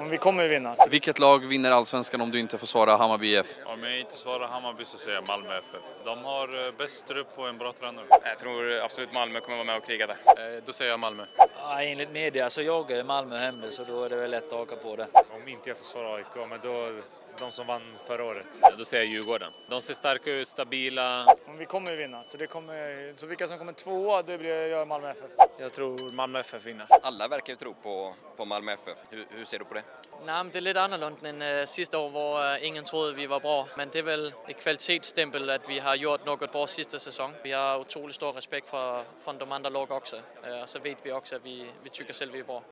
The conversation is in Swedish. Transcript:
Men vi kommer vinna. Vilket lag vinner allsvenskan om du inte får svara Hammarby IF? Om jag inte svarar Hammarby så säger jag Malmö FF. De har eh, bäst trupp och en bra tränare. Jag tror absolut Malmö kommer vara med och kriga där. Eh, Då säger jag Malmö. Ja, enligt media så jagar Malmö hem det så då är det väl lätt att haka på det. Om inte jag får svara AIK, men då de som vann förra året. Då säger jag Djurgården. De ser starka ut, stabila. Men vi kommer ju vinna. Så, det kommer, så vilka som kommer tvåa, det blir jag Malmö FF. Jag tror Malmö FF vinner. Alla verkar ju tro på, på Malmö FF. Hur, hur ser du på det? Nej, men det är lite annorlunda än äh, sista år hvor äh, ingen trodde vi var bra. Men det är väl ett kvalitetsstämpel att vi har gjort något bra sista säsong. Vi har otroligt stor respekt för, från de andra lag också. Äh, så vet vi också att vi, vi tycker själva vi är bra.